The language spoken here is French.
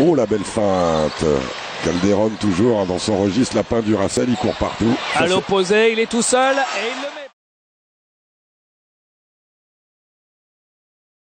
Oh la belle feinte Calderon toujours hein, dans son registre, lapin du Racel, il court partout. À l'opposé, il est tout seul et il le met.